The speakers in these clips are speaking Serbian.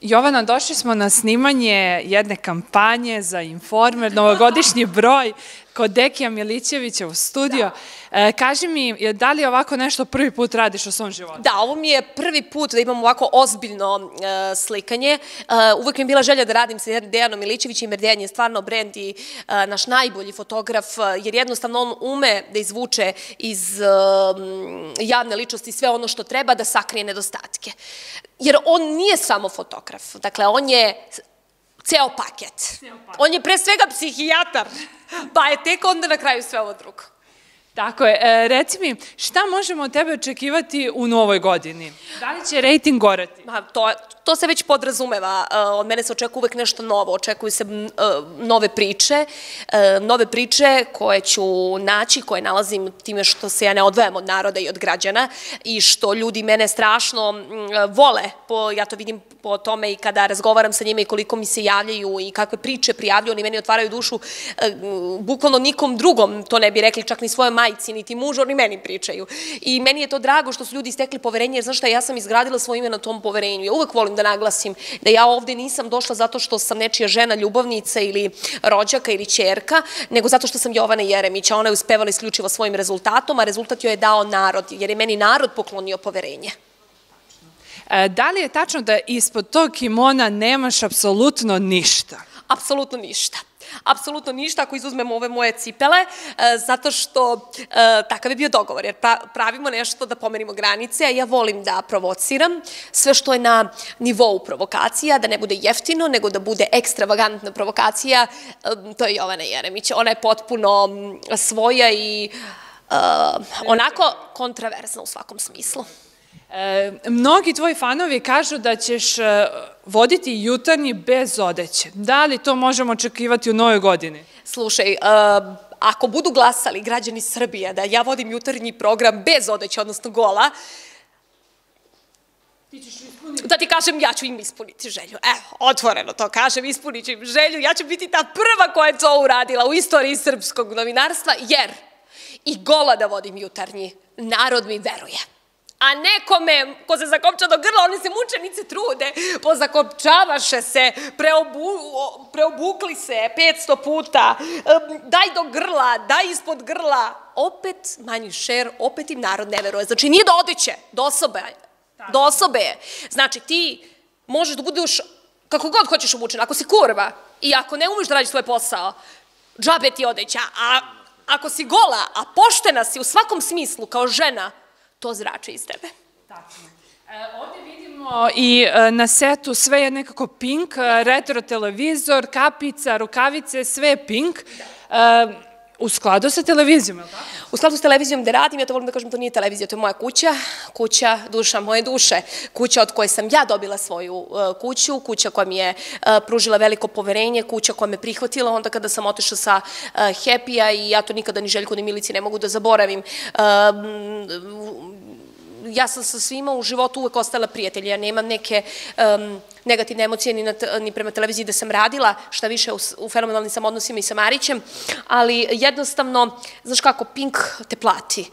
Jovana, došli smo na snimanje jedne kampanje za Informer, novogodišnji broj kod Dekija Milićevića u studio. Da. E, kaži mi, da li ovako nešto prvi put radiš u svom životu? Da, ovo mi je prvi put da imam ovako ozbiljno e, slikanje. E, uvek mi je bila želja da radim sa Dejanom Milićevićem, jer Dejan je stvarno brend i e, naš najbolji fotograf, jer jednostavno on ume da izvuče iz e, javne ličnosti sve ono što treba da sakrije nedostatke. Jer on nije samo fotograf, dakle on je ceo paket. Ceo paket. On je pre svega psihijatar, pa je tek onda na kraju sve ovo drugo. Tako je. E, reci mi, šta možemo od tebe očekivati u novoj godini? Da li će rejting goreti? Ma, to, to se već podrazumeva. E, od mene se očekuje uvek nešto novo. Očekuju se e, nove priče. E, nove priče koje ću naći, koje nalazim time što se ja ne odvajam od naroda i od građana i što ljudi mene strašno vole. Po, ja to vidim po tome i kada razgovaram sa njima i koliko mi se javljaju i kakve priče prijavljuju, oni meni otvaraju dušu. Bukvalno nikom drugom to ne bi rekli, čak ni svojoj majci, niti mužu, oni meni pričaju. I meni je to drago što su ljudi istekli poverenje, jer znaš šta, ja sam izgradila svoje ime na tom poverenju. Ja uvek volim da naglasim da ja ovde nisam došla zato što sam nečija žena, ljubavnica ili rođaka ili čerka, nego zato što sam Jovana Jeremića. Ona je uspevala isključivo svojim rezultatom, a rezultat joj je dao narod, jer je meni narod poklonio poverenje. E, da li je tačno da ispod tog kimona nemaš apsolutno ništa? Apsolutno ništa apsolutno ništa ako izuzmemo ove moje cipele, e, zato što e, takav je bio dogovor, jer pravimo nešto da pomerimo granice, a ja volim da provociram sve što je na nivou provokacija, da ne bude jeftino, nego da bude ekstravagantna provokacija, e, to je Jovana Jeremić. Ona je potpuno svoja i onako kontraverzna u svakom smislu. E, mnogi tvoji fanovi kažu da ćeš e, voditi jutarnji bez odeće. Da li to možemo očekivati u novoj godini? Slušaj, e, ako budu glasali građani Srbije da ja vodim jutarnji program bez odeće, odnosno gola, Ti ćeš ispuniti. Da ti kažem, ja ću im ispuniti želju. Evo, otvoreno to kažem, ispunit ću im želju. Ja ću biti ta prva koja je to uradila u istoriji srpskog novinarstva, jer i gola da vodim jutarnji, narod mi veruje. A nekome ko se zakopča do grla, oni se mučenice trude, pozakopčavaše se, preobu, preobukli se 500 puta, daj do grla, daj ispod grla. Opet manji šer, opet im narod ne veruje. Znači nije do odeće, do osobe. Do osobe je. Znači ti možeš da budeš kako god hoćeš obučen, ako si kurva i ako ne umeš da radiš svoj posao, džabe ti odeća, a ako si gola, a poštena si u svakom smislu kao žena, to zrače iz tebe. Tačno. E, ovde vidimo i e, na setu sve je nekako pink, e, retro televizor, kapica, rukavice, sve je pink. Da. U skladu sa televizijom, je li tako? U skladu sa televizijom gde radim, ja to volim da kažem, to nije televizija, to je moja kuća, kuća, duša moje duše, kuća od koje sam ja dobila svoju uh, kuću, kuća koja mi je uh, pružila veliko poverenje, kuća koja me prihvatila onda kada sam otišla sa uh, Happy-a i ja to nikada ni Željko ni Milici ne mogu da zaboravim. Ja sam sa svima u životu uvek ostala prijatelja, ja nemam neke negativne emocije ni, na, ni prema televiziji da sam radila, šta više u, u fenomenalnim sam odnosima i sa Marićem, ali jednostavno, znaš kako, Pink te plati, uh,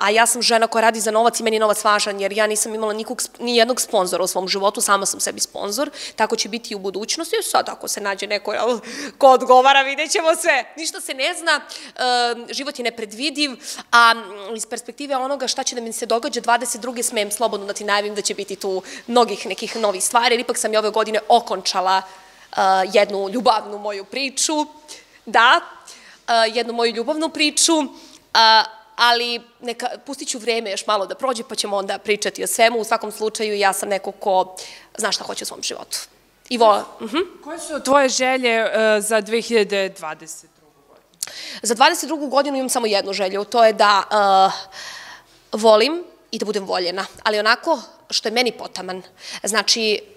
a ja sam žena koja radi za novac i meni je novac važan, jer ja nisam imala nikog, ni jednog sponzora u svom životu, sama sam sebi sponzor, tako će biti i u budućnosti, sad ako se nađe neko ko odgovara, vidjet ćemo sve, ništa se ne zna, uh, život je nepredvidiv, a iz perspektive onoga šta će da mi se događa 22. smem slobodno da ti najavim da će biti tu mnogih nekih novih stvari, ipak sam i ove godine okončala uh, jednu ljubavnu moju priču, da, uh, jednu moju ljubavnu priču, uh, ali neka, pustit ću vreme još malo da prođe, pa ćemo onda pričati o svemu. U svakom slučaju, ja sam neko ko zna šta hoće u svom životu. I vo, uh -huh. Koje su tvoje želje uh, za 2022. godinu? Za 2022. godinu imam samo jednu želju, to je da uh, volim i da budem voljena, ali onako što je meni potaman. Znači,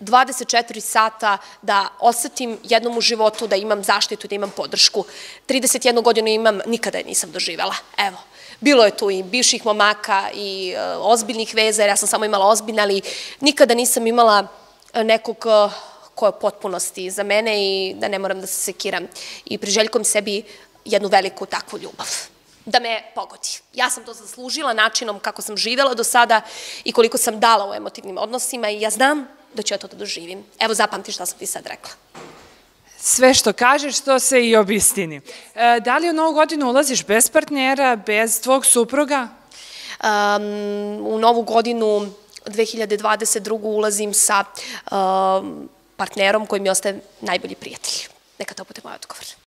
24 sata da osetim jednom u životu da imam zaštitu, da imam podršku. 31 godinu imam, nikada je nisam doživela. Evo, bilo je tu i bivših momaka i uh, ozbiljnih veza, jer ja sam samo imala ozbiljne, ali nikada nisam imala nekog uh, koja je potpunosti za mene i da ne moram da se sekiram. I priželjkom sebi jednu veliku takvu ljubav da me pogodi. Ja sam to zaslužila načinom kako sam živela do sada i koliko sam dala u emotivnim odnosima i ja znam da ću ja to da doživim. Evo zapamti šta sam ti sad rekla. Sve što kažeš, to se i obistini. E, da li u novu godinu ulaziš bez partnera, bez tvog supruga? Um, u novu godinu 2022. ulazim sa um, partnerom koji mi ostaje najbolji prijatelj. Neka to bude moj odgovor.